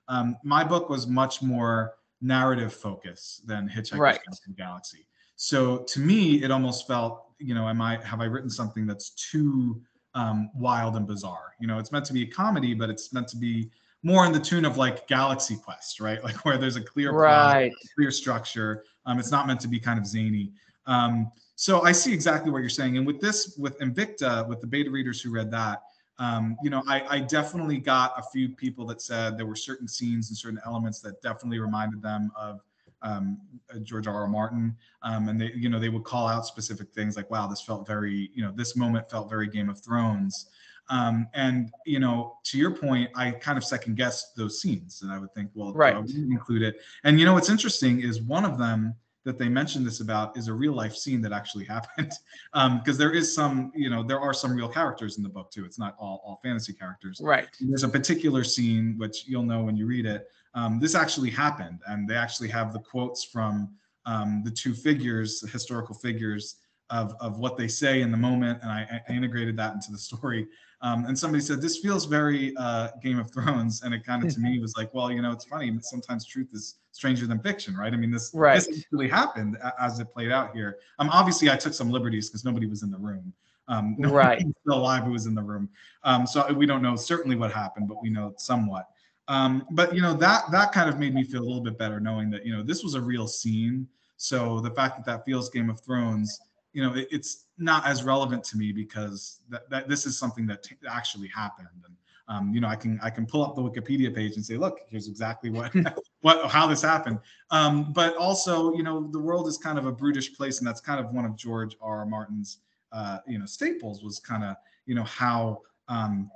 um, my book was much more narrative focus than Hitchhiker's right. Guide to the Galaxy. So to me, it almost felt, you know, am I have I written something that's too um, wild and bizarre? You know, it's meant to be a comedy, but it's meant to be more in the tune of like Galaxy Quest, right? Like where there's a clear right. plot, clear structure. Um, it's not meant to be kind of zany. Um, so I see exactly what you're saying. And with this, with Invicta, with the beta readers who read that, um, you know, I, I, definitely got a few people that said there were certain scenes and certain elements that definitely reminded them of um, uh, George R. R. Martin, um, and they, you know, they would call out specific things like, "Wow, this felt very, you know, this moment felt very Game of Thrones." Um, and you know, to your point, I kind of second guessed those scenes, and I would think, well, right. I wouldn't include it. And you know, what's interesting is one of them that they mentioned this about is a real life scene that actually happened. Because um, there is some you know there are some real characters in the book too. It's not all, all fantasy characters. Right. There's a particular scene which you'll know when you read it. Um, this actually happened and they actually have the quotes from um, the two figures the historical figures of, of what they say in the moment and i, I integrated that into the story um, and somebody said this feels very uh, Game of Thrones, and it kind of to me was like, well, you know, it's funny. Sometimes truth is stranger than fiction, right? I mean, this right. this really happened as it played out here. Um, obviously, I took some liberties because nobody was in the room. Um, right. still alive who was in the room. Um, so we don't know certainly what happened, but we know somewhat. Um, but you know that that kind of made me feel a little bit better knowing that you know this was a real scene. So the fact that that feels Game of Thrones you know, it, it's not as relevant to me because that, that this is something that t- actually happened. And um, you know, I can I can pull up the Wikipedia page and say, look, here's exactly what what how this happened. Um, but also, you know, the world is kind of a brutish place, and that's kind of one of George R. R. Martin's uh, you know staples was kind of you know how um,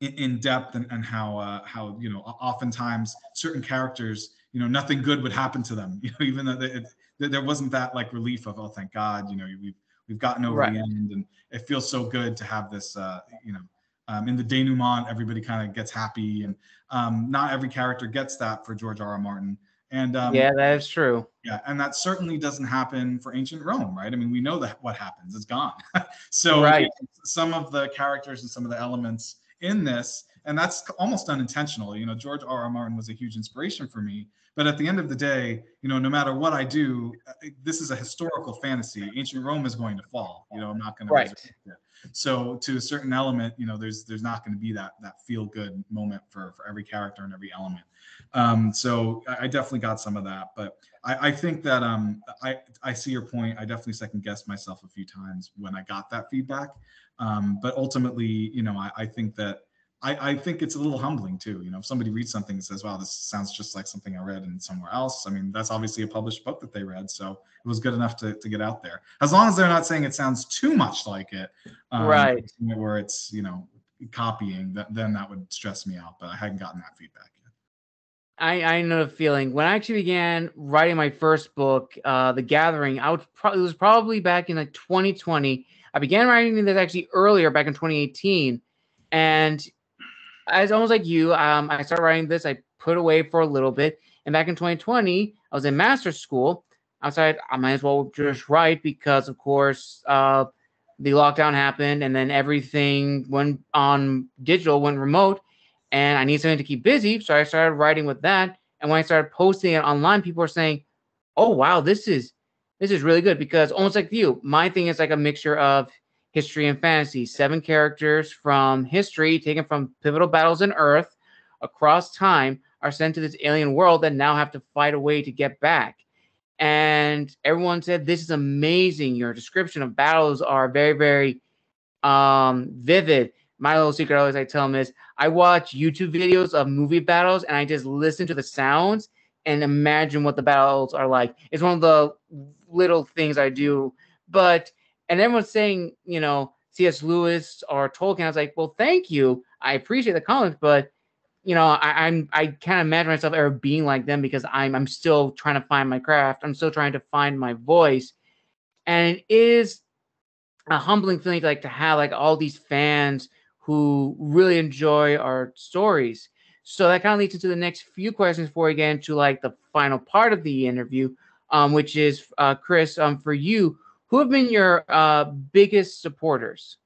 in, in depth and, and how uh, how you know oftentimes certain characters you know nothing good would happen to them you know even though it, there wasn't that like relief of oh thank God you know we've we've gotten over right. the end and it feels so good to have this uh, you know um, in the denouement everybody kind of gets happy and um, not every character gets that for George R. R. Martin and um, yeah that is true yeah and that certainly doesn't happen for ancient Rome right I mean we know that what happens it's gone so right. some of the characters and some of the elements in this and that's almost unintentional you know George R. R. Martin was a huge inspiration for me but at the end of the day, you know, no matter what I do, uh, this is a historical fantasy. Ancient Rome is going to fall. You know, I'm not going to. Right. So to a certain element, you know, there's there's not going to be that that feel good moment for for every character and every element. Um, so I, I definitely got some of that, but I, I think that um, I I see your point. I definitely second guessed myself a few times when I got that feedback. Um, but ultimately, you know, I, I think that I, I think it's a little humbling too. You know, if somebody reads something and says, "Wow, this sounds just like something I read in somewhere else," I mean, that's obviously a published book that they read, so it was good enough to, to get out there. As long as they're not saying it sounds too much like it, um, right? Where it's you know copying, that then that would stress me out. But I hadn't gotten that feedback yet. I, I know the feeling. When I actually began writing my first book, uh, The Gathering, I would pro- it was probably back in like 2020. I began writing this actually earlier, back in 2018, and as almost like you, um, I started writing this. I put away for a little bit, and back in 2020, I was in master's school. I decided I might as well just write because, of course, uh, the lockdown happened, and then everything went on digital, went remote, and I need something to keep busy. So I started writing with that. And when I started posting it online, people were saying, "Oh wow, this is this is really good." Because almost like you, my thing is like a mixture of history and fantasy. Seven characters from history, taken from pivotal battles in Earth across time, are sent to this alien world that now have to fight a way to get back. And everyone said, This is amazing. Your description of battles are very, very um, vivid. My little secret, always I tell them is I watch YouTube videos of movie battles and I just listen to the sounds and imagine what the battles are like. It's one of the little things I do. But and everyone's saying, you know, C.S. Lewis or Tolkien. I was like, well, thank you. I appreciate the comments, but you know, I, I'm I can't imagine myself ever being like them because I'm I'm still trying to find my craft. I'm still trying to find my voice, and it is a humbling feeling to like to have like all these fans who really enjoy our stories. So that kind of leads into the next few questions before we get into like the final part of the interview, um, which is uh, Chris, um, for you, who have been your uh, biggest supporters?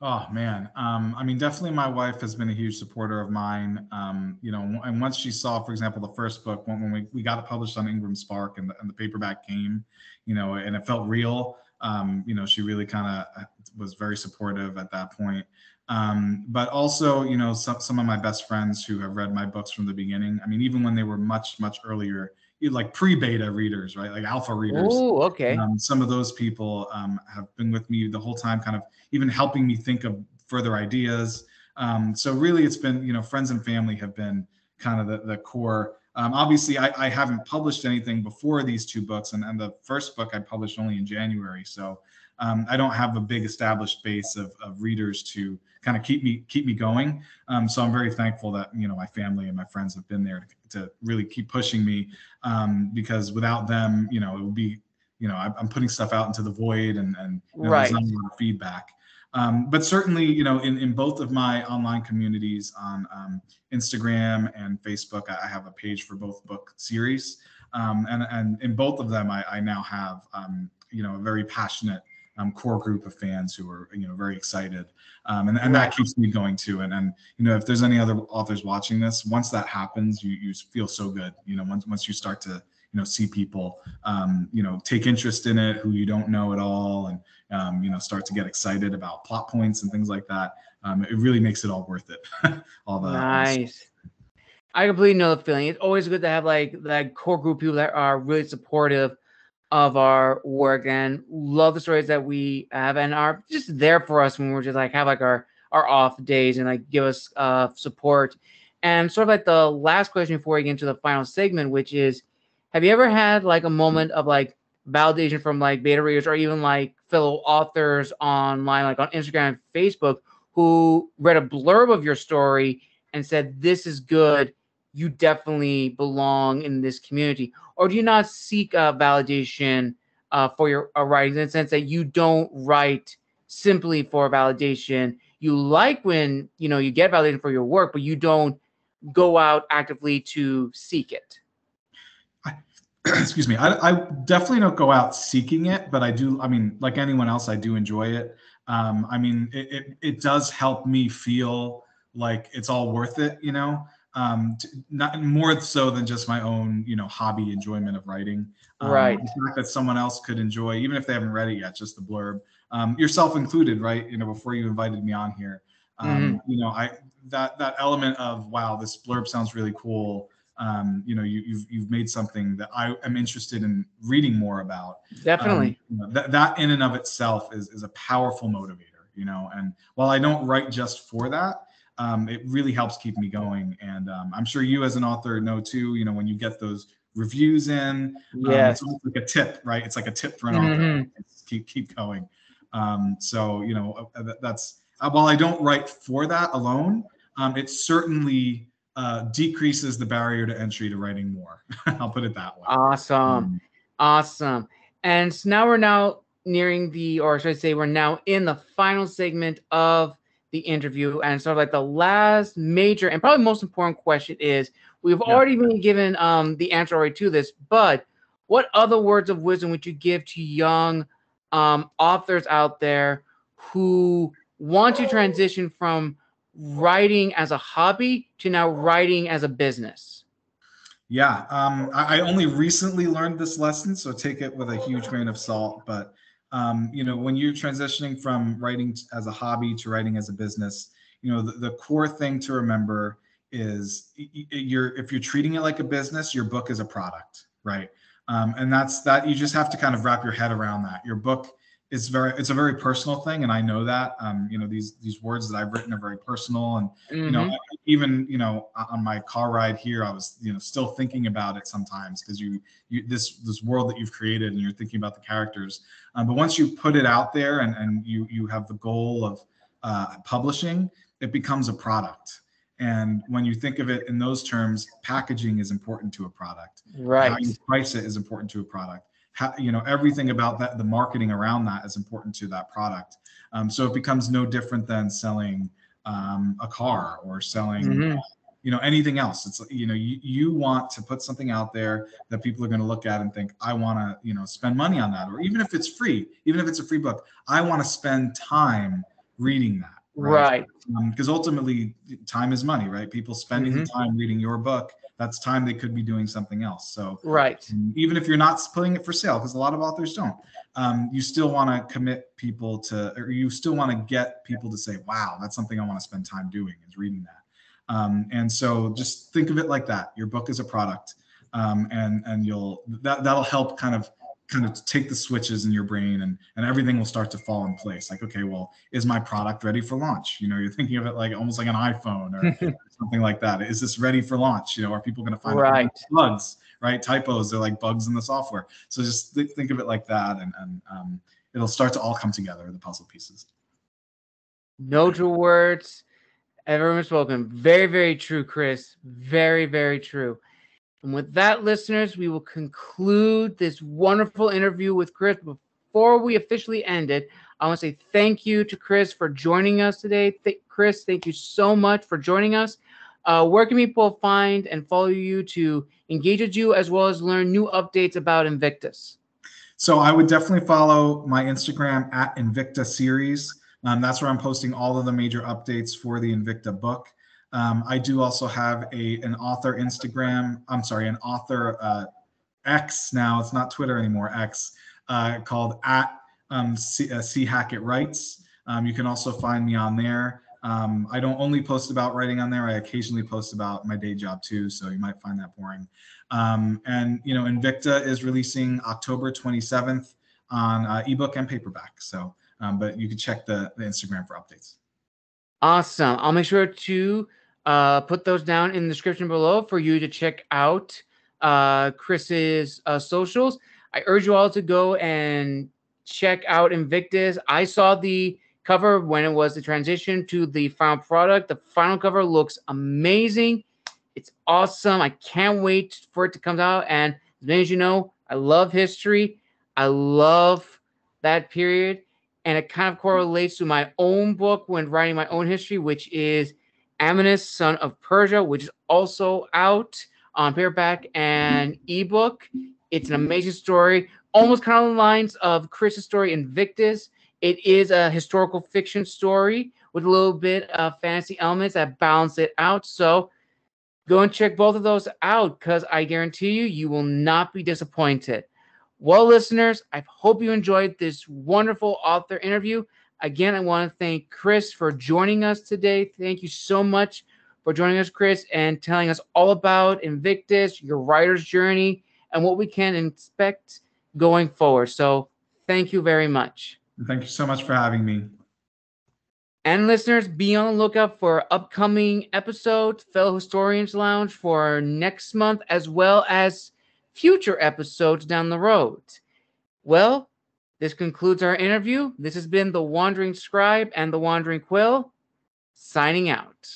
Oh man, um, I mean, definitely my wife has been a huge supporter of mine. Um, you know, and once she saw, for example, the first book when, when we, we got it published on Ingram Spark and the, and the paperback came, you know, and it felt real. Um, you know, she really kind of uh, was very supportive at that point. Um, but also, you know, some, some of my best friends who have read my books from the beginning. I mean, even when they were much, much earlier, like pre-beta readers, right? Like alpha readers. Oh, okay. Um, some of those people um, have been with me the whole time, kind of even helping me think of further ideas. Um, so really, it's been you know friends and family have been kind of the, the core. Um, obviously, I, I, haven't published anything before these two books, and, and the first book I published only in January. So um, I don't have a big established base of, of readers to kind of keep me keep me going. Um, so I'm very thankful that you know my family and my friends have been there to, to really keep pushing me um, because without them, you know, it would be you know I'm putting stuff out into the void and and you know, right. there's not a lot of feedback. Um, but certainly, you know, in, in both of my online communities on um, Instagram and Facebook, I have a page for both book series. Um, and, and in both of them, I, I now have, um, you know, a very passionate um, core group of fans who are you know very excited, um, and and that keeps me going too. And and you know if there's any other authors watching this, once that happens, you you feel so good. You know once once you start to you know see people um, you know take interest in it who you don't know at all, and um, you know start to get excited about plot points and things like that. Um, it really makes it all worth it. all the nice. I completely know the feeling. It's always good to have like that core group people that are really supportive of our work and love the stories that we have and are just there for us when we're just like have like our our off days and like give us uh support. And sort of like the last question before we get into the final segment, which is have you ever had like a moment of like validation from like beta readers or even like fellow authors online, like on Instagram and Facebook, who read a blurb of your story and said, This is good. You definitely belong in this community or do you not seek uh, validation uh, for your uh, in the sense that you don't write simply for validation? You like when you know you get validation for your work, but you don't go out actively to seek it. Excuse me. I, I definitely don't go out seeking it, but I do. I mean, like anyone else, I do enjoy it. Um, I mean, it, it, it does help me feel like it's all worth it, you know um, not more so than just my own, you know, hobby enjoyment of writing. Um, right. The fact that someone else could enjoy, even if they haven't read it yet, just the blurb, um, yourself included, right? You know, before you invited me on here, um, mm-hmm. you know, I that that element of wow, this blurb sounds really cool. Um, you know, you, you've you've made something that I am interested in reading more about. Definitely. Um, you know, that that in and of itself is is a powerful motivator. you know. And while I don't write just for that, um, it really helps keep me going. And um, I'm sure you as an author know too, you know, when you get those reviews in, um, it's like a tip, right? It's like a tip for an Mhm. author. It's keep keep going. Um, so you know uh, that's uh, while I don't write for that alone, um, it certainly uh, decreases the barrier to entry to writing more. I'll put it that way. Awesome. Um, Awesome. And so now we're now nearing the, or should I say, we're now in the final segment of the interview. And sort of like the last major and probably most important question is we've Yeah. already been given um, the answer already to this, but what other words of wisdom would you give to young um, authors out there who want to transition from writing as a hobby to now writing as a business? Yeah, um, I, I only recently learned this lesson, so take it with a huge grain of salt. But um, you know, when you're transitioning from writing as a hobby to writing as a business, you know, the, the core thing to remember is you're if you're treating it like a business, your book is a product, right? Um, and that's that. You just have to kind of wrap your head around that. Your book is very it's a very personal thing, and I know that. Um, you know, these these words that I've written are very personal, and you know Mhm. even you know on my car ride here i was you know still thinking about it sometimes because you you this this world that you've created and you're thinking about the characters um, but once you put it out there and and you you have the goal of uh, publishing it becomes a product and when you think of it in those terms packaging is important to a product Right. how you price it is important to a product how, you know everything about that the marketing around that is important to that product um, so it becomes no different than selling um, a car or selling Mhm. You know anything else. It's you know you, you want to put something out there that people are going to look at and think i want to you know spend money on that or even if it's free even if it's a free book i want to spend time reading that Right. because ultimately time is money right? People spending the time reading your book that's time they could be doing something else. So Right. um, even if you're not putting it for sale because a lot of authors don't um, you still want to commit people to or you still want to get people to say wow that's something i want to spend time doing is reading that um, and so just think of it like that. Your book is a product. Um, and and you'll that that'll help kind of kind of take the switches in your brain and and everything will start to fall in place. Like okay well is my product ready for launch? You know you're thinking of it like almost like an iphone or something like that. Is this ready for launch? You know are people going to find Right. bugs right? Typos they're like bugs in the software. So just th- think of it like that and, and um, it'll start to all come together the puzzle pieces. No true words ever welcome. Very, very true, Chris. Very, very true. And with that, listeners, we will conclude this wonderful interview with Chris. Before we officially end it, I want to say thank you to Chris for joining us today. Th- Chris, thank you so much for joining us. Uh, where can people find and follow you to engage with you as well as learn new updates about Invictus? So I would definitely follow my Instagram at Invicta Series. Um, that's where I'm posting all of the major updates for the Invicta book. Um, I do also have a an author Instagram. I'm sorry, an author uh, X now. It's not Twitter anymore. X uh, called at um, C, uh, C Hackett Writes. Um, you can also find me on there. Um, I don't only post about writing on there. I occasionally post about my day job too, so you might find that boring. Um, and you know, Invicta is releasing October 27th on uh, ebook and paperback. So, um, but you can check the, the Instagram for updates. Awesome. I'll make sure to uh, put those down in the description below for you to check out uh, Chris's uh, socials. I urge you all to go and check out Invictus. I saw the cover when it was the transition to the final product. The final cover looks amazing. It's awesome. I can't wait for it to come out. And as many as you know, I love history. I love that period and it kind of correlates to my own book when writing my own history, which is Amyntas, Son of Persia, which is also out on paperback and ebook. It's an amazing story, almost kind of the lines of Chris's story Invictus. It is a historical fiction story with a little bit of fantasy elements that balance it out. So go and check both of those out because I guarantee you, you will not be disappointed. Well, listeners, I hope you enjoyed this wonderful author interview. Again, I want to thank Chris for joining us today. Thank you so much for joining us, Chris, and telling us all about Invictus, your writer's journey, and what we can expect going forward. So, thank you very much. Thank you so much for having me. And listeners, be on the lookout for upcoming episodes, Fellow Historians Lounge for next month, as well as future episodes down the road. Well, this concludes our interview. This has been The Wandering Scribe and The Wandering Quill, signing out.